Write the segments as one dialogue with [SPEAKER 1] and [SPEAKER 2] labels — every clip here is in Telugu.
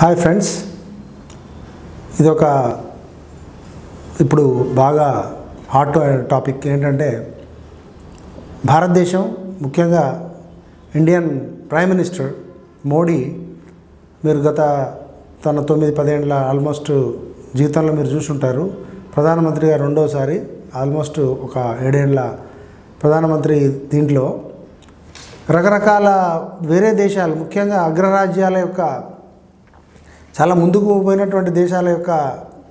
[SPEAKER 1] Hi friends. ఇది ఒక ఇప్పుడు బాగా హాట్ టాపిక్ ఏంటంటే భారతదేశం ముఖ్యంగా ఇండియన్ ప్రైమ్ మినిస్టర్ మోడీ మీరు గత తన తొమ్మిది పదేళ్ళ ఆల్మోస్ట్ జీవితంలో మీరు చూసుంటారు. ప్రధానమంత్రిగా రెండోసారి ఆల్మోస్ట్ ఒక ఏడేళ్ళ ప్రధానమంత్రి దీంట్లో. రకరకాల వేరే దేశాలు ముఖ్యంగా అగ్రరాజ్యాల యొక్క చాలా ముందుకు పోయినటువంటి దేశాల యొక్క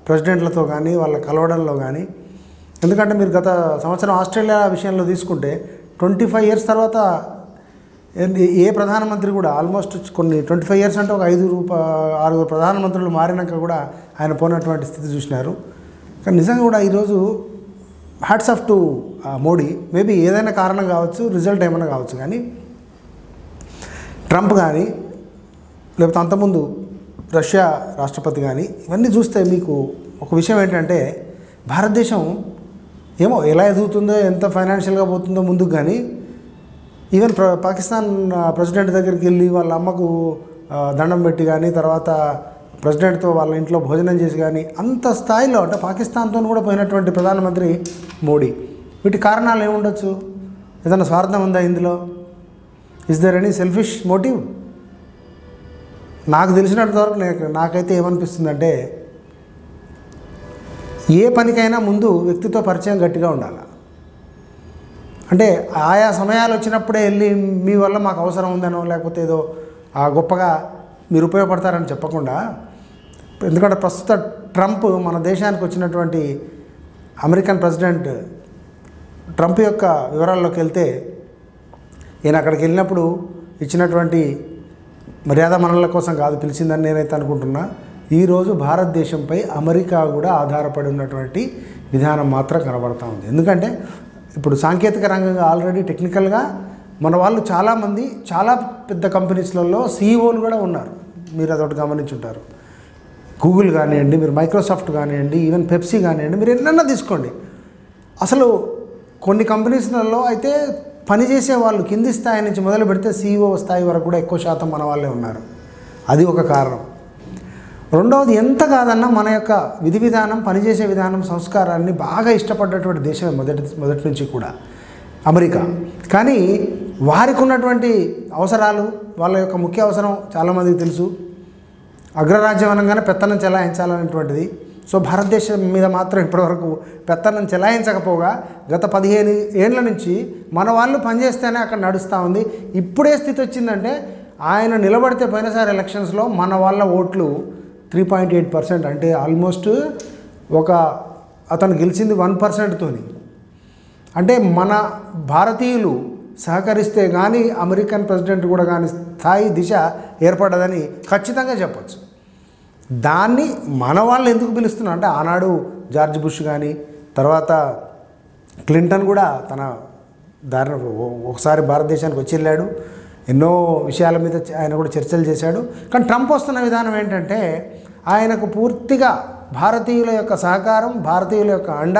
[SPEAKER 1] ప్రెసిడెంట్లతో కానీ వాళ్ళ కలవడంలో కానీ. ఎందుకంటే మీరు గత సంవత్సరం ఆస్ట్రేలియా విషయంలో తీసుకుంటే ట్వంటీ ఫైవ్ ఇయర్స్ తర్వాత ఏ- ఏ ప్రధానమంత్రి కూడా ఆల్మోస్ట్ కొన్ని ట్వంటీ ఫైవ్ ఇయర్స్ అంటే ఒక ఐదు రూప ఆరుగురు ప్రధానమంత్రులు మారినాక కూడా ఆయన పోయినటువంటి స్థితి చూసినారు. కానీ నిజంగా కూడా ఈరోజు hats off to Modi. Maybe ఏదైనా కారణం కావచ్చు రిజల్ట్ ఏమైనా కావచ్చు కానీ ట్రంప్ కానీ లేకపోతే అంతకుముందు రష్యా రాష్ట్రపతి కానీ ఇవన్నీ చూస్తే మీకు ఒక విషయం ఏంటంటే భారతదేశం ఏమో ఎలా ఎదుగుతుందో ఎంత ఫైనాన్షియల్గా పోతుందో ముందుకు కానీ ఈవెన్ ప్ర పాకిస్తాన్ ప్రెసిడెంట్ దగ్గరికి వెళ్ళి వాళ్ళ అమ్మకు దండం పెట్టి కానీ తర్వాత ప్రెసిడెంట్తో వాళ్ళ ఇంట్లో భోజనం చేసి కానీ అంత స్థాయిలో అంటే పాకిస్తాన్తో కూడా పోయినటువంటి ప్రధానమంత్రి మోడీ. వీటి కారణాలు ఏముండొచ్చు? ఏదైనా స్వార్థం ఉందా ఇందులో? Is there any selfish motive నాకు తెలిసినంతవరకు వరకు నాకైతే ఏమనిపిస్తుందంటే ఏ పనికైనా ముందు వ్యక్తితో పరిచయం గట్టిగా ఉండాలి? అంటే ఆయా సమయాలు వచ్చినప్పుడే వెళ్ళి మీ వల్ల మాకు అవసరం ఉందనో లేకపోతే ఏదో ఆ గొప్పగా మీరు ఉపయోగపడతారని చెప్పకుండా ఎందుకంటే ప్రస్తుత ట్రంప్ మన దేశానికి వచ్చినటువంటి అమెరికన్ ప్రెసిడెంట్ ట్రంప్ యొక్క వివరాల్లోకి వెళ్తే ఈయన అక్కడికి వెళ్ళినప్పుడు ఇచ్చినటువంటి మర్యాద మనల కోసం కాదు పిలిచిందని నేనైతే అనుకుంటున్నా. ఈరోజు భారతదేశంపై అమెరికా కూడా ఆధారపడి ఉన్నటువంటి విధానం మాత్రం కనబడతా ఉంది. ఎందుకంటే ఇప్పుడు సాంకేతిక రంగంగా ఆల్రెడీ టెక్నికల్గా మన వాళ్ళు చాలామంది చాలా పెద్ద కంపెనీస్లలో సీఈఓలు కూడా ఉన్నారు. మీరు అదొకటి గమనించుంటారు. గూగుల్ కానివ్వండి మీరు మైక్రోసాఫ్ట్ కానివ్వండి ఈవెన్ పెప్సీ కానివ్వండి మీరు ఎన్నైనా తీసుకోండి. అసలు కొన్ని కంపెనీస్లలో అయితే పనిచేసే వాళ్ళు కింది స్థాయి నుంచి మొదలు పెడితే సీఈఓ స్థాయి వరకు కూడా ఎక్కువ శాతం మన వాళ్ళే ఉన్నారు. అది ఒక కారణం. రెండవది ఎంత కాదన్నా మన యొక్క విధి విధానం పనిచేసే విధానం సంస్కారాన్ని బాగా ఇష్టపడ్డటువంటి దేశమే మొదటి మొదటి నుంచి కూడా. అమెరికా. కానీ వారికి ఉన్నటువంటి అవసరాలు వాళ్ళ యొక్క ముఖ్య అవసరం చాలామందికి తెలుసు. అగ్రరాజ్యం అనగానే పెత్తనం చెలాయించాలనేటువంటిది. సో భారతదేశం మీద మాత్రం ఇప్పటివరకు పెత్తనం చెలాయించకపోగా గత పదిహేను ఏళ్ళ నుంచి మన వాళ్ళు పనిచేస్తేనే అక్కడ నడుస్తూ ఉంది. ఇప్పుడే స్థితి వచ్చిందంటే ఆయన నిలబడితే పోయినసారి ఎలక్షన్స్లో మన వాళ్ళ ఓట్లు త్రీ పాయింట్ ఎయిట్ పర్సెంట్ అంటే ఆల్మోస్ట్ ఒక అతను గెలిచింది వన్ పర్సెంట్తోని. అంటే మన భారతీయులు సహకరిస్తే కానీ అమెరికన్ ప్రెసిడెంట్ కూడా కానీ స్థాయి దిశ ఏర్పడదని ఖచ్చితంగా చెప్పచ్చు. దాన్ని మన వాళ్ళు ఎందుకు పిలుస్తున్నారు? అంటే ఆనాడు జార్జ్ బుష్ కానీ తర్వాత క్లింటన్ కూడా తన దారిన ఒకసారి భారతదేశానికి వచ్చి వెళ్ళాడు. ఎన్నో విషయాల మీద ఆయన కూడా చర్చలు చేశాడు. కానీ ట్రంప్ వస్తున్న విధానం ఏంటంటే ఆయనకు పూర్తిగా భారతీయుల యొక్క సహకారం భారతీయుల యొక్క అండ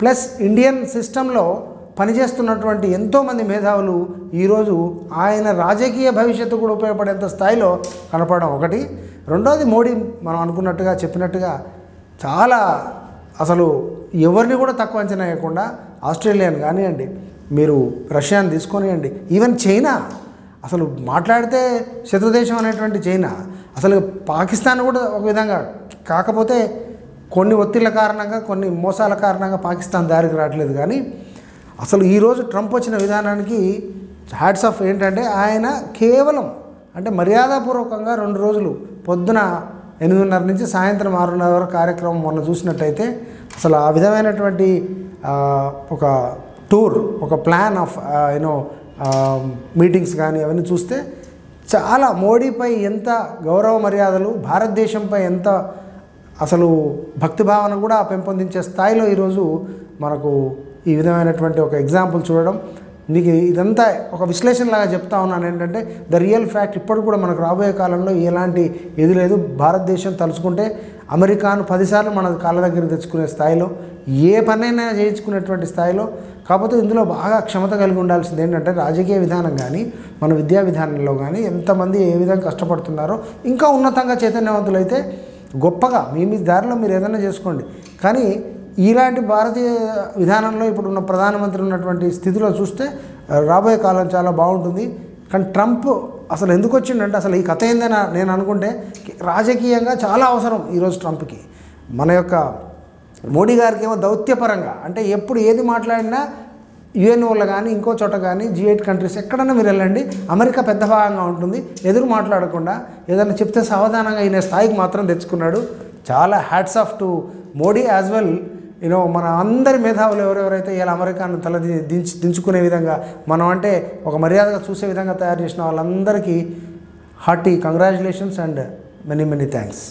[SPEAKER 1] ప్లస్ ఇండియన్ సిస్టంలో పనిచేస్తున్నటువంటి ఎంతోమంది మేధావులు ఈరోజు ఆయన రాజకీయ భవిష్యత్తు కూడా ఉపయోగపడేంత స్థాయిలో కనపడడం ఒకటి. రెండోది మోడీ మనం అనుకున్నట్టుగా చెప్పినట్టుగా చాలా అసలు ఎవరిని కూడా తక్కువ అంచనా వేయకుండా ఆస్ట్రేలియాని కానివ్వండి మీరు రష్యాని తీసుకొనియండి ఈవెన్ చైనా. అసలు మాట్లాడితే శత్రుదేశం అనేటువంటి చైనా. అసలు పాకిస్తాన్ కూడా ఒక విధంగా కాకపోతే కొన్ని ఒత్తిళ్ళ కారణంగా కొన్ని మోసాల కారణంగా పాకిస్తాన్ దారికి రావట్లేదు. కానీ అసలు ఈరోజు ట్రంప్ వచ్చిన విధానానికి హ్యాట్స్ ఆఫ్ ఏంటంటే ఆయన కేవలం అంటే మర్యాదపూర్వకంగా రెండు రోజులు పొద్దున ఎనిమిదిన్నర నుంచి సాయంత్రం ఆరున్నర వరకు కార్యక్రమం మొన్న చూసినట్టయితే అసలు ఆ విధమైనటువంటి ఒక టూర్ ఒక ప్లాన్ ఆఫ్ యూనో మీటింగ్స్ కానీ అవన్నీ చూస్తే చాలా మోడీపై ఎంత గౌరవ మర్యాదలు భారతదేశంపై ఎంత అసలు భక్తి భావన కూడా పెంపొందించే స్థాయిలో ఈరోజు మనకు ఈ విధమైనటువంటి ఒక ఎగ్జాంపుల్ చూడడం మీకు ఇదంతా ఒక విశ్లేషణలాగా చెప్తా ఉన్నాను. ఏంటంటే ద రియల్ ఫ్యాక్ట్ ఇప్పుడు కూడా మనకు రాబోయే కాలంలో ఎలాంటి ఇది లేదు. భారతదేశం తలుచుకుంటే అమెరికాను పదిసార్లు మన కాళ్ళ దగ్గర తెచ్చుకునే స్థాయిలో ఏ పనైనా చేయించుకునేటువంటి స్థాయిలో కాకపోతే ఇందులో బాగా క్షమత కలిగి ఉండాల్సింది ఏంటంటే రాజకీయ విధానం కానీ మన విద్యా విధానంలో కానీ ఎంతమంది ఏ విధంగా కష్టపడుతున్నారో ఇంకా ఉన్నతంగా చైతన్యవంతులైతే గొప్పగా మీ మీ దారిలో మీరు ఏదైనా చేసుకోండి. కానీ ఇలాంటి భారతీయ విధానంలో ఇప్పుడు ఉన్న ప్రధానమంత్రి ఉన్నటువంటి స్థితిలో చూస్తే రాబోయే కాలం చాలా బాగుంటుంది. కానీ ట్రంప్ అసలు ఎందుకు వచ్చిండంటే అసలు ఈ కథ ఏందని నేను అనుకుంటే రాజకీయంగా చాలా అవసరం ఈరోజు ట్రంప్కి. మన యొక్క మోడీ గారికి ఏమో దౌత్యపరంగా అంటే ఎప్పుడు ఏది మాట్లాడినా యుఎన్ఓలో కానీ ఇంకో చోట కానీ జీ ఎయిట్ కంట్రీస్ ఎక్కడన్నా మీరు వెళ్ళండి అమెరికా పెద్ద భాగంగా ఉంటుంది. ఎదురు మాట్లాడకుండా ఏదైనా చెప్తే సావధానంగా ఈయన స్థాయికి మాత్రం తెచ్చుకున్నాడు. చాలా hats off to Modi as well you know మన అందరి మేధావులు ఎవరెవరైతే ఇలా అమెరికాను తల ది- దించి దించుకునే విధంగా మనం అంటే ఒక మర్యాదగా చూసే విధంగా తయారు చేసిన వాళ్ళందరికీ hearty congratulations and many many thanks